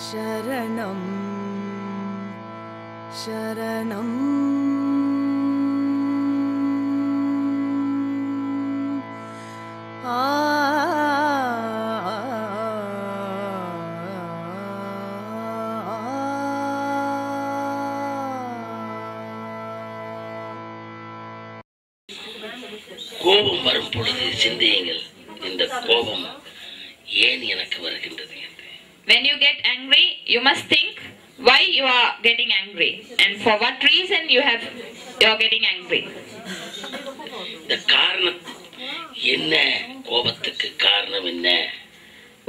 ശരണം ശരണം ആ கோபம் வரும் பொழுது சிந்தியுங்கள் இந்த கோபம் ஏன் எனக்கு வருகின்றது When you get angry, you must think why you are getting angry and for what reason you have you are getting angry. இந்த காரணம் என்ன கோபத்துக்கு காரணம் என்ன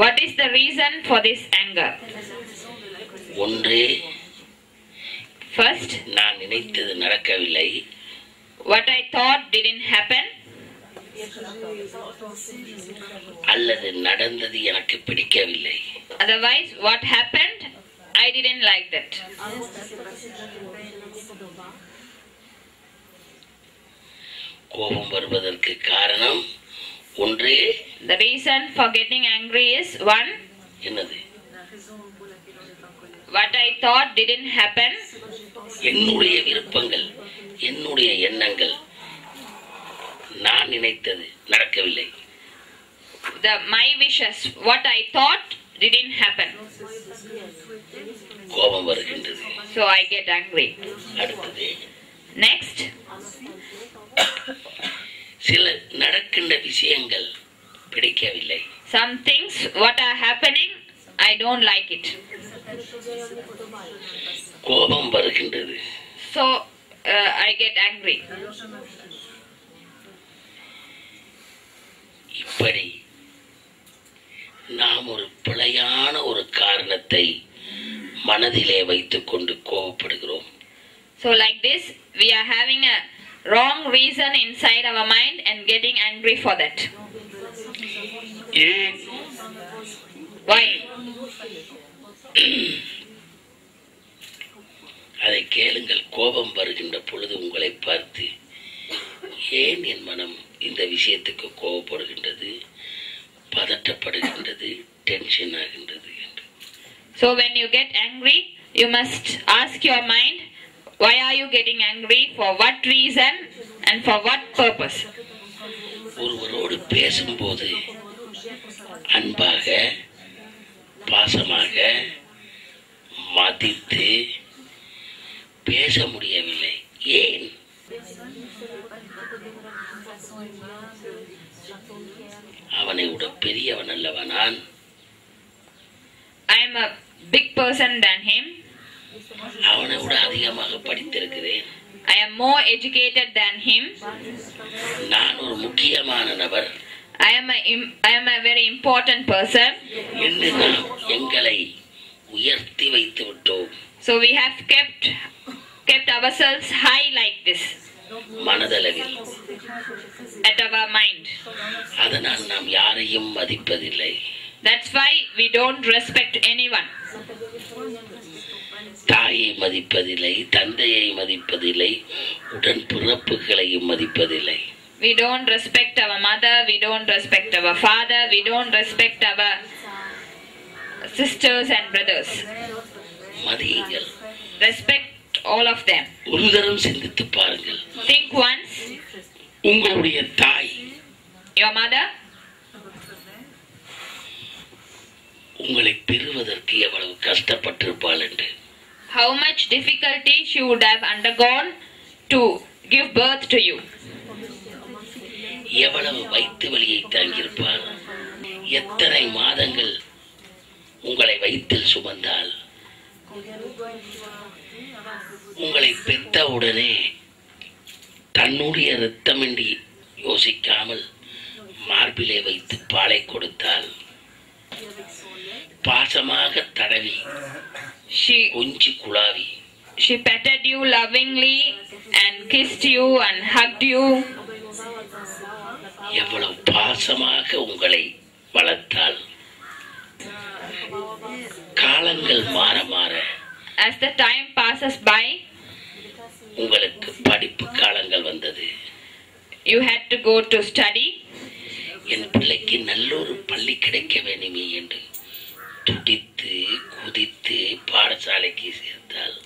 What is the reason for this anger? ஒன்று First, நான் நினைத்தது நடக்கவில்லை what I thought didn't happen, அல்லது நடந்தது எனக்கு பிடிக்கவில்லை otherwise, what happened, I didn't like that. கோபம் வருவதற்கு காரணம் ஒன்று The reason for getting angry is one, என்னது what I thought didn't happen, என்னுடைய விருப்பங்கள் என்னுடைய எண்ணங்கள் நான் நினைத்தது நடக்கவில்லை the my wishes, what I thought didn't happen. கோபம் வருகின்றது So I get angry. அடுத்தது Next, சில நடக்கின்ற விஷயங்கள் பிடிக்கவில்லை some things what are happening, I don't like it. கோபம் வருகின்றது So uh, I get angry. இப்படி நாம் ஒரு பிழையான ஒரு காரணத்தை மனதிலே வைத்துக்கொண்டு கோபப்படுகிறோம் So like this, we are having a wrong reason inside our mind and getting angry for that. ஏன் Why? அதை கேளுங்கள் கோபம் வருகின்ற பொழுது உங்களை பார்த்து ஏன் என் மனம் இந்த விஷயத்துக்கு கோபப்படுகின்றது பதட்டப்படுகின்றது டென்ஷன் ஆகின்றது என்று So when you get angry, you must ask your mind, why are you getting angry? For what reason and for what purpose? ஒருவரோடு பேசும்போது அன்பாக பாசமாக மதித்து பேச முடியவில்லை ஏன் அவனை விட பெரியவன் அல்லவா நான் I am a big person than him. அவனை விட அதிகமாக படித்திருக்கிறேன் I am more educated than him. நான் ஒரு முக்கியமான நபர் I am a im- I am a very important person. என்று நாம் எங்களை உயர்த்தி வைத்து விட்டோம் So we have kept kept ourselves high like this மனதளவில். அதனால் நாம் யாரையும் மதிப்பதில்லை That's why we don't respect anyone. தாயை மதிப்பதில்லை தந்தையை மதிப்பதில்லை உடன் பிறப்புகளையும் மதிப்பதில்லை We don't respect our mother, we don't respect our father, we don't respect our sisters and brothers. மதியுங்கள் Respect all of them. ஒரு தரம் சிந்தித்து பாருங்கள். Think once, உங்களுடைய தாய். Your mother, உங்களை பெறுவதற்கு எவ்வளவு கஷ்டப்பட்டிருப்பாள் என்று. How much difficulty she would have undergone to give birth to you. எவ்வளவு வயிற்று வலியை தாங்கியிருப்பாள். எத்தனை மாதங்கள் உங்களை வயிற்றில் சுமந்தால் உங்களை பெத்த உடனே தன்னுடைய இரத்தமின்றி யோசிக்காமல் மார்பிலே வைத்து பாலை கொடுத்தால் பாசமாக தடவி கொஞ்சி குழாவி she petted you lovingly and kissed you and hugged you. எவ்வளவு பாசமாக உங்களை வளர்த்தால் காலங்கள் மாற மாற As the time passes by, உங்களுக்கு படிப்பு காலங்கள் வந்தது you had to go to study. என் பிள்ளைக்கு நல்ல ஒரு பள்ளி கிடைக்க வேண்டுமே என்று துடித்து குதித்து பாடசாலைக்கு சேர்த்தாள்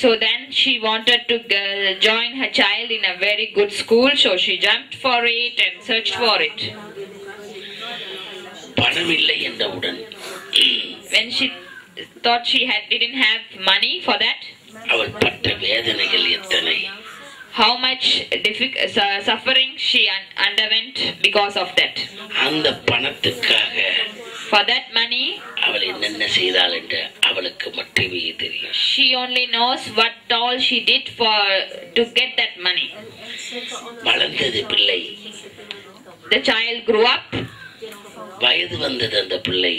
So then she wanted to uh, join her child in a very good school, so she jumped for it and searched for it. பணம் இல்லை என்றவுடன் When she thought she had didn't have money for that, அவள் பட்ட வேதனைகள் எத்தனை how much diffic- su- suffering she un- underwent because of that. அந்த பணத்துக்காக For that money, அவள் என்னென்ன செய்தாள் என்று அவளுக்கு மட்டுமே தெரியும் she only knows what all she did for to get that money. வளர்ந்தது பிள்ளை The child grew up. வயது வந்தது அந்த பிள்ளை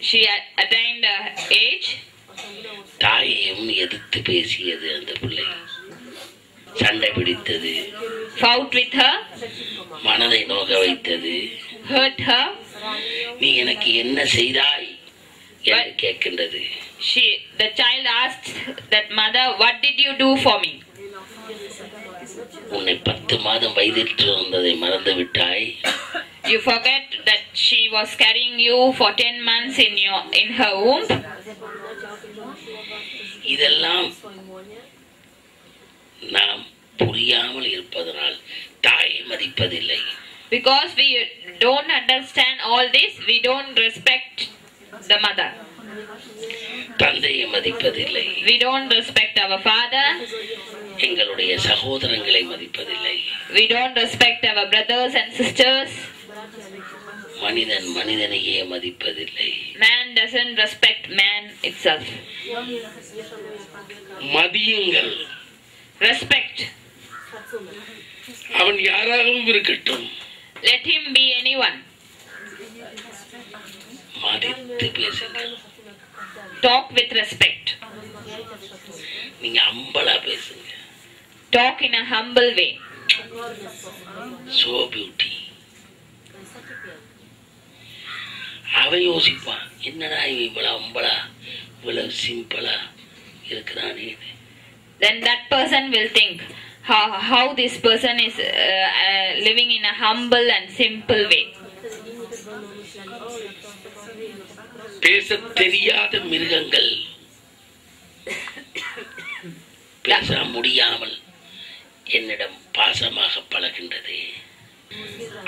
Attained a age. தாயையும் எதிர்த்து பேசியது அந்த பிள்ளை. சண்டை பிடித்தது. Fought with her, மனதை நோக வைத்தது. Hurt her. நீ எனக்கு என்ன செய்தாய்? என்று கேட்கின்றது. She, the child asked that mother, "What did you do for me? உன்னை பத்து மாதம் வயதிற்று வந்ததை மறந்து விட்டாய் You forget that she was carrying you for ten months in your in her womb." இதெல்லாம் நாம் புரியாமல் இருப்பதனால் தாயை மதிப்பதில்லை Because we don't understand all this, we don't respect the mother. தந்தையை மதிப்பதில்லை We don't respect our father. எங்களுடைய சகோதரங்களை மதிப்பதில்லை We don't respect our brothers and sisters. மனிதன் மனிதனையே மதிப்பதில்லை Man doesn't respect man itself. மதியுங்கள் Respect. அவன் யாராகவும் இருக்கட்டும் Let him be anyone. மதித்து பேசுங்கள் Talk with respect. நீங்க அம்பலா பேசுங்க Talk in a humble way. So beauty அவன் யோசிப்பான் என்னடா இவன் இவ்வளவு அம்பலா? இவ்வளவு சிம்பிளா இருக்கிறானே Then that person will think how, how this person is uh, uh, living in a humble and simple way. பேச தெரியாத மிருகங்கள் பேச முடியாமல் என்னிடம் பாசமாக பழகின்றது.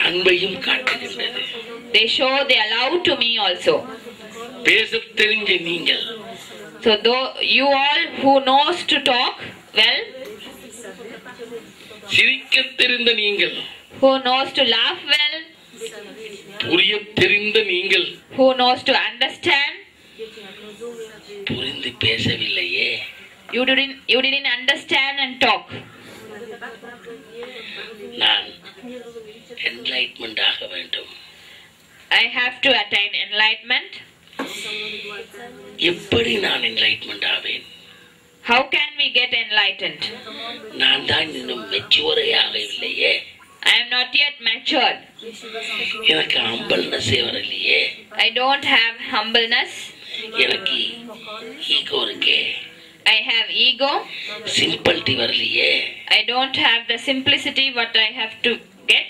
அன்பையும் காட்டுகின்றது They show they are love to me also. பேச தெரிஞ்ச நீங்கள் So though you all who knows to talk well, சிரிக்க தெரிந்த நீங்கள் who knows to laugh well, புரிய தெரிந்த நீங்கள் who knows to understand, புரிந்து பேசவில்லையே you didn't you didn't understand and talk. Enlightenment ஆக வேண்டும் I have to attain enlightenment. எப்படி நான் என்லைட்மெண்ட் ஆவேன் How can we get enlightened? நான் தான் இன்னும் மெச்சுவரே ஆகவில்லையே I am not yet matured. எனக்கு அம்பல்னஸே வரலையே I don't have humbleness. எனக்கு ஈகோ இருக்கே I have ego. சிம்பிள்டி வரலையே I don't have the simplicity what I have to get.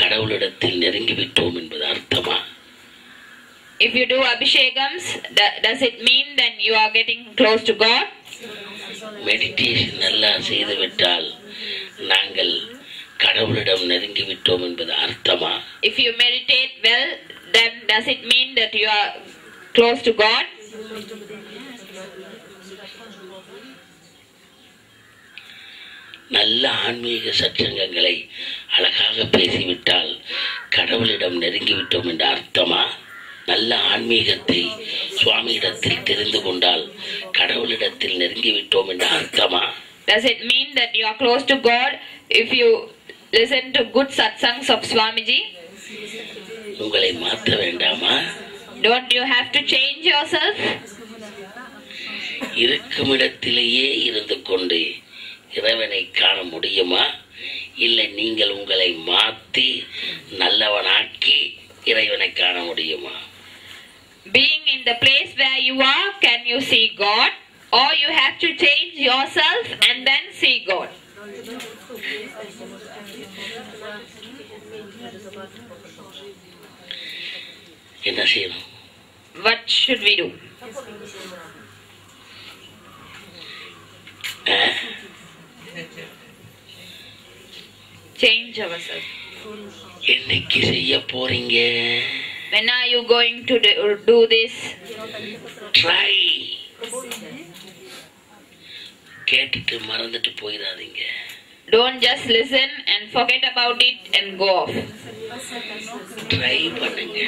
கடவுளிடத்தில் நெருங்கி விட்டோம் என்பது அர்த்தமா If you do abhishekams, th- does it mean then you are getting close to God? Meditation நல்லா செய்துவிட்டால் நாங்கள் கடவுளிடம் நெருங்கி விட்டோம் என்பது அர்த்தமா If you meditate well, then does it mean that you are close to God? நல்ல ஆன்மீக சச்சங்கங்களை அழகாக பேசிவிட்டால் கடவுளிடம் நெருங்கி விட்டோம் என்ற அர்த்தமா நல்ல ஆன்மீகத்தை சுவாமியிடத்தில் தெரிந்து கொண்டால் கடவுளிடத்தில் நெருங்கி விட்டோம் என்ற அர்த்தமா Does it mean that you are close to God if you listen to good satsangs of Swamiji? உங்களை மாற்ற வேண்டாமா Don't you have to change yourself? இருக்கும் இடத்திலேயே இருந்து கொண்டு இறைவனை காண முடியுமா இல்லை நீங்கள் உங்களை மாற்றி நல்லவனாக்கி இறைவனை காண முடியுமா Being in the place where you are, can you see God? Or you have to change yourself and then see God. என்ன செய்யணும் What should we do? Ah? Change ourselves. என்னைக்கு செய்ய போறீங்க When are you going to do, do this? Try கேட்டுட்டு மறந்துட்டு போயிடாதீங்க Don't just listen and forget about it and go off. Try பண்ணுங்க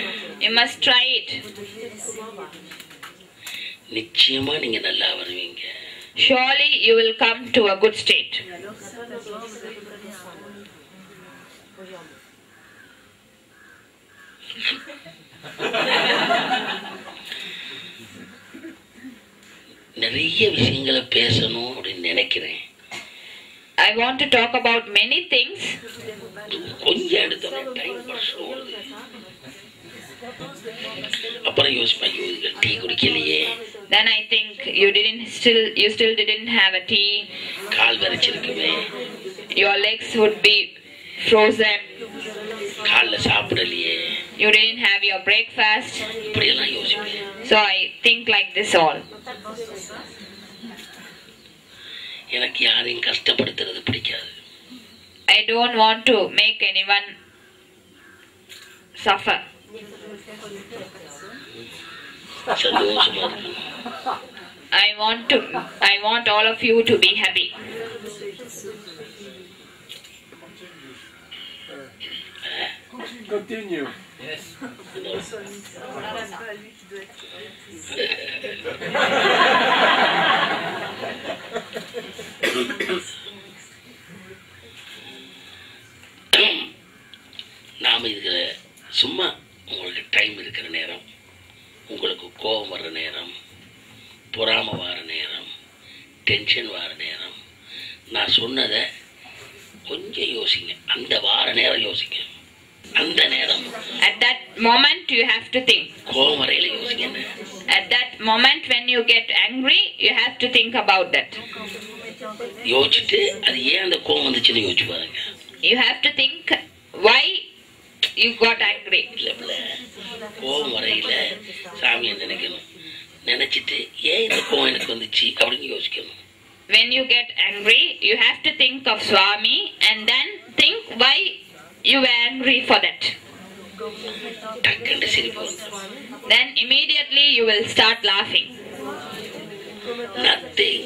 You must try it. நிச்சயமா நீங்க நல்லா வருவீங்க Surely you will come to a good state. நிறைய விஷயங்களை பேசணும் அப்படின்னு நினைக்கிறேன் I want to talk about many things. கொஞ்சம் எடுத்தோட time Then I think you didn't still you still didn't have a tea. Call வரைச்சிருக்குமே Your legs would be frozen. காலில் சாப்பிடலையே You didn't have your breakfast. இப்படியெல்லாம் யோசிப்பேன் So I think like this all. எனக்கு யாரையும் கஷ்டப்படுத்துறது பிடிக்காது I don't want to make anyone suffer. சந்தோஷமா இருக்கணும் I want to I want all of you to be happy. Continue. நாம் இதுல சும்மா உங்களுக்கு டைம் இருக்கிற நேரம் உங்களுக்கு கோபம் வர்ற நேரம் பொறாமை வர நேரம் டென்ஷன் வர நேரம் நான் சொன்னதை கொஞ்சம் யோசிங்க அந்த வார நேரம் யோசிங்க அந்த நேரம் At that moment you have to think. கோபம் வரையில யோசிங்க At that moment when you get angry, you have to think about that. யோசிச்சுட்டு அது ஏன் அந்த கோபம் வந்துச்சுன்னு யோசிச்சு பாருங்க You have to think why you got angry. இல்ல இல்ல கோபம் வரையில சாமியை நினைக்கணும் நினைச்சிட்டு ஏன் இந்த கோபம் எனக்கு வந்துச்சு அப்படின்னு யோசிக்கணும் When you get angry, you have to think of Swami and then think why you were angry for that. டக்குன்னு சிரிப்பு வந்துடும் Then immediately you will start laughing. Nothing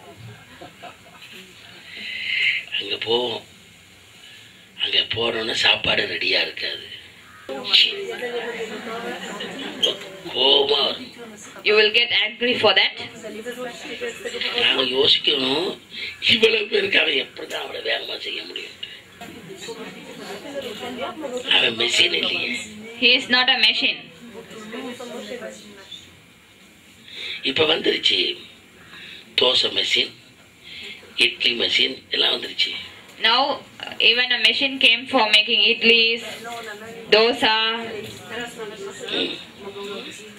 அங்கே போவோம். அங்கே போனோன்னா சாப்பாடு ரெடியாக இருக்காது. கோபமாக you will get angry for that நாங்கள் யோசிக்கணும். இவ்வளவு பேருக்கு அவன் எப்படி தான் அவளை வேகமாக செய்ய முடியும்? அவன் மெஷின் இல்லையே. He is not a machine இப்போ வந்துருச்சு. தோசை மெஷின் இட்லி மெஷின் எல்லாம் வந்துருச்சு Now even a machine came for making idlis, dosa.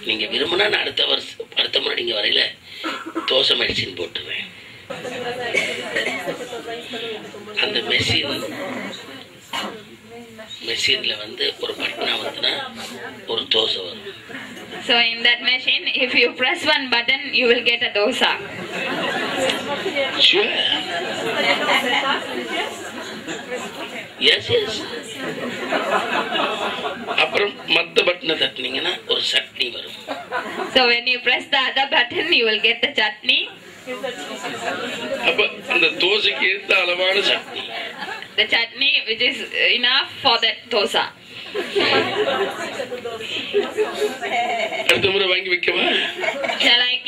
நீங்க விரும்பினா நான் அடுத்த வருஷம் அடுத்த முறை நீங்க வரையில தோசை மெடிசின் போட்டுருவேன் அந்த மெஷின் மெஷின்ல வந்து ஒரு பட்டனா வந்துன்னா ஒரு தோசை வரும் So in that machine, if you press one button, you will get a dosa. Sure. Yes S அப்புறம் மத்த பட்டனை தட்டினீங்கன்னா ஒரு சட்னி வரும் So when you press the other button, you will get the chutney. அப்ப அந்த தோசைக்கு ஏத்த அளவான chutney The chutney which is enough for that dosa. அடுத்த முறை வாங்கி வைக்கவா Shall I keep,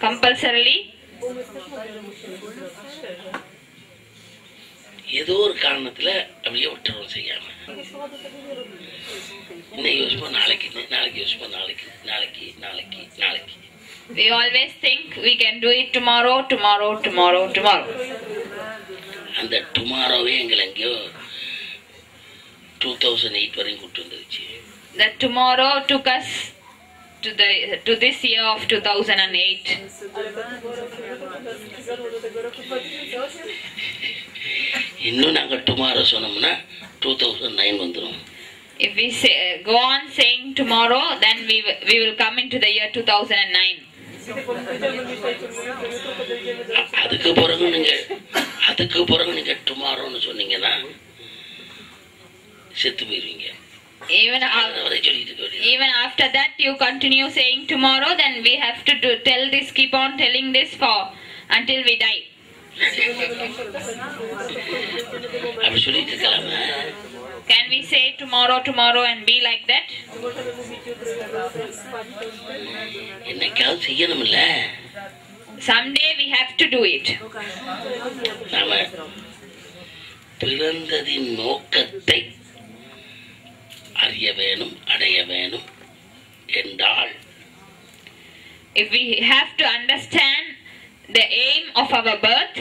compulsorily. ஏதோ ஒரு காரணத்துல அப்படியே விட்டுறோம் செய்யாம இன்னைக்கு யோசிப்பா நாளைக்கு நாளைக்கு யோசிப்பா நாளைக்கு நாளைக்கு நாளைக்கு நாளைக்கு We always think we can do it tomorrow, tomorrow, tomorrow, tomorrow. அந்த டுமாரோவே எங்களை எங்கேயோ டூ தௌசண்ட் எயிட் வரையும் கூட்டு வந்துருச்சு That tomorrow took us to the to this year of 2008. இன்னும் நாங்கள் டுமாரோ சொன்னோம்னா டூ தௌசண்ட் நைன் வந்துடும் If we say, go on saying tomorrow, then we we will come into the year 2009. அதுக்கு பிறகு நீங்க அதுக்கு பிறகு நீங்க டுமாரோன்னு சொன்னீங்கன்னா செத்து போயிருவீங்க Even அதை af- வரை சொல்லிட்டு இருக்க வேண்டியது. even after that, you continue saying tomorrow, then we have to do, tell this, keep on telling this for until we die. அப்படி சொல்லிட்டு இருக்கலாமா Can we say tomorrow, tomorrow, and be like that? என்னைக்காவது செய்யணும்ல Someday we have to do it. நாம பிறந்ததின் நோக்கத்தை அறிய வேணும் அடைய வேணும் என்றால் If we have to understand the aim of our birth,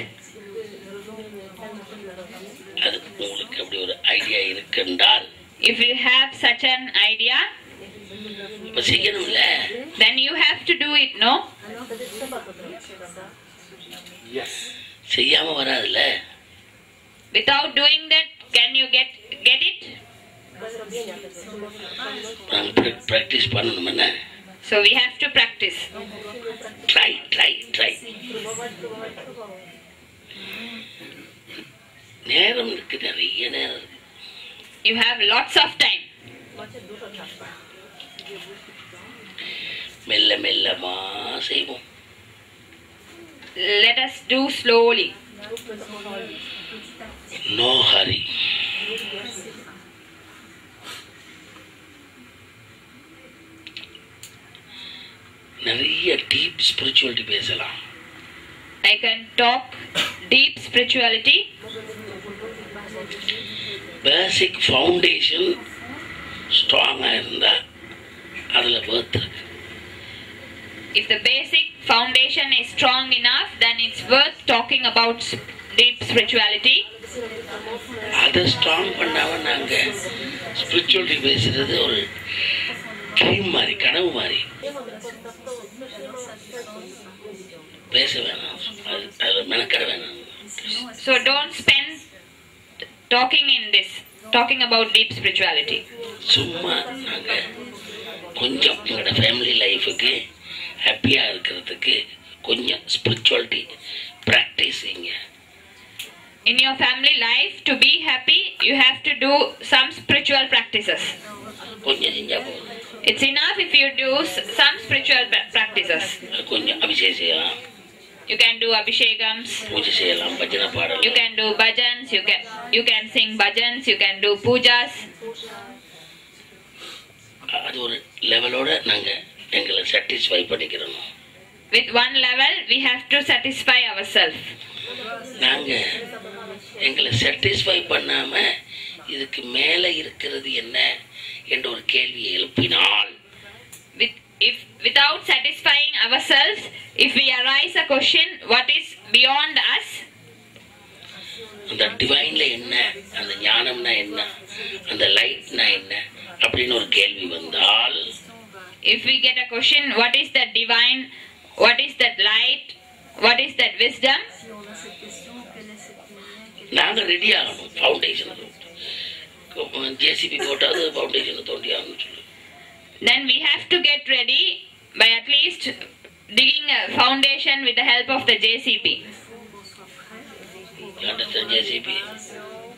அதுக்கு உங்களுக்கு அப்படி ஒரு idea இருக்குன்றால் if you have such an idea, இப்ப செய்யணும்ல then you have to do it, no? செய்யாம வராதுல்ல Without doing that, can you get get it? நாங்க practice பண்ணணும் என்ன So we have to practice. Try try try நேரம் இருக்கு நிறைய நேரம் இருக்கு You have lots of time. மெல்ல மெல்லமா செய்வோம் Let us do slowly. No Hari நிறைய டீப் ஸ்பிரிச்சுவாலிட்டி பேசலாம் I can talk deep spirituality. Basic foundation ஸ்ட்ராங்காக இருந்தால் அதில் பேர்த் இருக்கு If the basic foundation is strong enough, then it's worth talking about s- deep spirituality. அதை strong பண்ணாமல் நாங்கள் spirituality பேசுறது ஒரு ட்ரீம் மாதிரி கனவு மாதிரி பேச வேணாம். அது மெனக்கட வேணாம். So don't spend talking in this talking about deep spirituality சும்மா நாங்கள் கொஞ்சம் எங்களோட ஃபேமிலி லைஃபுக்கு ஹாப்பியாக இருக்கிறதுக்கு கொஞ்சம் spirituality practising In your family life, to be happy, you have to do some spiritual practices. கொஞ்சம் செஞ்சால் போதும் It's enough if you do s- some spiritual pra- practices. கொஞ்சம் அபிஷேகம் செய்யலாம் You can do abhishekams, பூஜை செய்யலாம் பஜனை you பாடலாம் can do bhajans, you can you can sing bhajans, you can do pujas. அது ஒரு லெவலோட நாங்கள் எங்களை சாட்டிஸ்ஃபை பண்ணிக்கிறோம் With one level, we have to satisfy ourselves. நாங்கள் எங்களை சாட்டிஸ்ஃபை பண்ணாமல் இதுக்கு மேலே இருக்கிறது என்ன என்ற ஒரு கேள்வியை எழுப்பினால் With, if without satisfying ourselves, if we arise a question, what is beyond us? அந்த டிவைன்ல என்ன அந்த ஞானம்னா என்ன அந்த லைட்னா என்ன அப்படின்னு ஒரு கேள்வி வந்தால் If we get a question, what is that divine? What is that light? What is that wisdom? நாங்கள் ரெடி ஆகணும். ஜேசிபி ஃபவுண்டேஷனை தோண்டி சொல்லு then we have to get ready by at least digging a foundation with the help of the JCB. Understand JCB?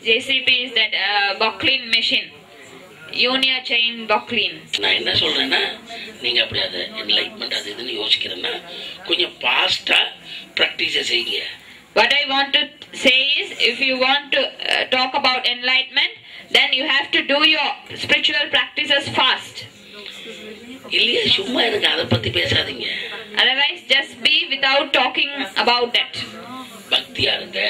JCB is that யூனியா செயின் பக்லின் நான் என்ன சொல்றேன்னா நீங்க அப்படி அதை என்லைட்மெண்ட் அது இதுன்னு யோசிக்கிறேன்னா கொஞ்சம் பாஸ்டா ப்ராக்டிஸை செய்யுங்க. What I want say is, if you want to uh, talk about enlightenment, then you have to do your spiritual practices fast. இல்லையா சும்மா எனக்கு அதை பத்தி பேசாதீங்க Otherwise, just be without talking about that. பக்தியா இருங்க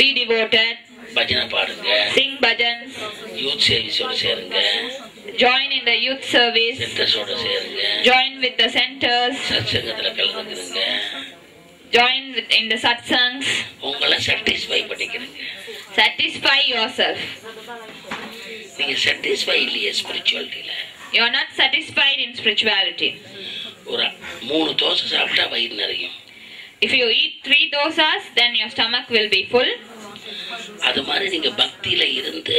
Be devoted, பஜனை பாடுங்க sing bhajans, youth சர்வீஸோட சேருங்க join in the youth service, சென்டர்ஸோட சேருங்க join with the centers, சத்சங்கத்துல கலந்துக்கிறங்க Join with, in the satsangs. உங்களை சாட்டிஸ்ஃபை பண்ணிக்கிறங்க Satisfy yourself. நீங்க சாட்டிஸ்ஃபை இல்லையே ஸ்பிரிச்சுவாலிட்டியில You are not satisfied in spirituality. ஒரு மூணு தோசை சாப்பிட்டா வயிறு நிறையும் If you eat three dosas, then your stomach will be full. அது மாதிரி நீங்க பக்தியில இருந்து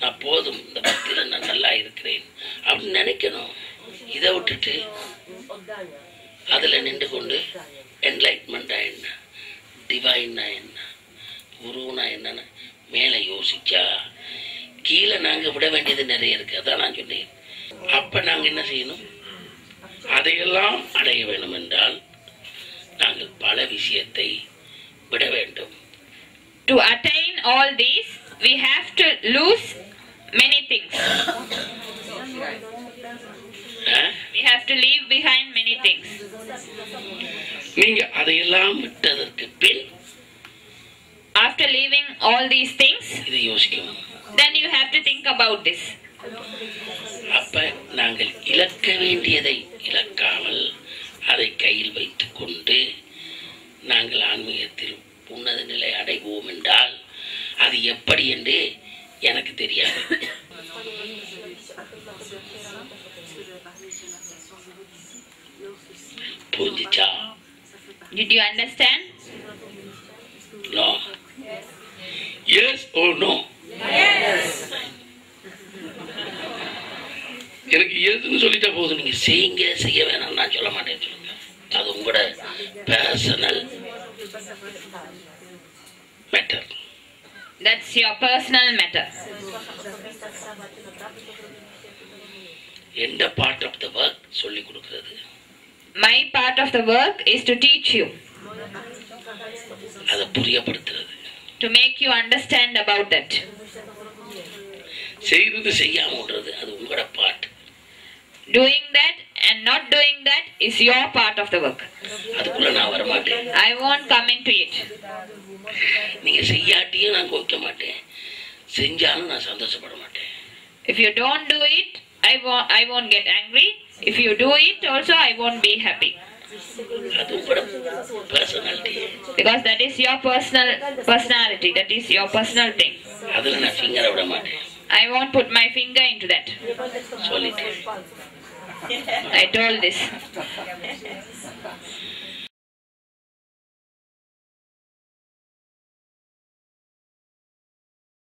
நான் போதும் இந்த பக்தியில நான் நல்லா இருக்கிறேன் அப்படின்னு நினைக்கணும் இதை விட்டுட்டு அதுல நின்று கொண்டு என்லைட்மெண்டா என்ன டிவைன்னா என்ன குருனா என்னன்னு மேலே யோசிச்சா கீழே நாங்க விட வேண்டியது நிறைய இருக்கு அதான் நான் சொன்னேன் அப்ப நாங்க என்ன செய்யணும் அதையெல்லாம் அடைய வேண்டும் என்றால் நாங்கள் பல விஷயத்தை விட வேண்டும் To attain all these, we have to lose many things. Ah? We have to leave behind many things. நீங்க அதையெல்லாம் விட்டதற்கு பின் After leaving all these things, இதை யோசிக்கணும் then you have to think about this. அப்ப நாங்கள் இழக்க வேண்டியதை இழக்காமல் அதை கையில் வைத்துக் கொண்டு நாங்கள் ஆன்மீகத்தில் உன்னத நிலை அடைவோம் என்றால் அது எப்படி என்று எனக்கு தெரியாது. புரிஞ்சுச்சா? Did you understand? No yes oh no எனக்கு எதுன்னு சொல்லிட்டா போதும். நீங்க செய்யுங்க செய்ய வேணாம். நான் சொல்ல மாட்டேன்னு சொல்லுங்க. அது உங்களோட personal matter That's your personal matter. எந்த பார்ட் ஆஃப் த ஒர்க் சொல்லி கொடுக்கிறது? My part of the work is to teach you, அதை புரியப்படுத்துறது to make you understand about that. செய்யறது செய்யாம விடுறது அது உங்களோட part Doing that and not doing that is your part of the work. அதுக்குள்ள நான் வரமாட்டேன் I won't come into it. நீங்க செய்யாட்டியும் நான் கோவிக்க மாட்டேன் செஞ்சாலும் நான் சந்தோஷப்பட மாட்டேன் If you don't do it, I won't, I won't get angry. If you do it also, I won't be happy. Because that is your personal personality, that is your personal thing. I won't put my finger into that. I told this.